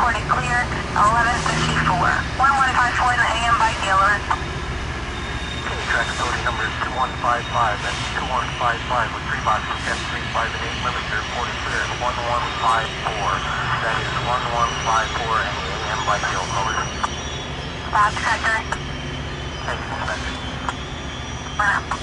reported clear 1154. 1154 in the AM by dealer. Okay, track authority number is 2155. That's 2155 with three boxes, 10, 3, 5, and 8 limits are reported clear 1154. That is 1154 and the AM by dealer. Over. Bob Thank you, Inspector. Wow.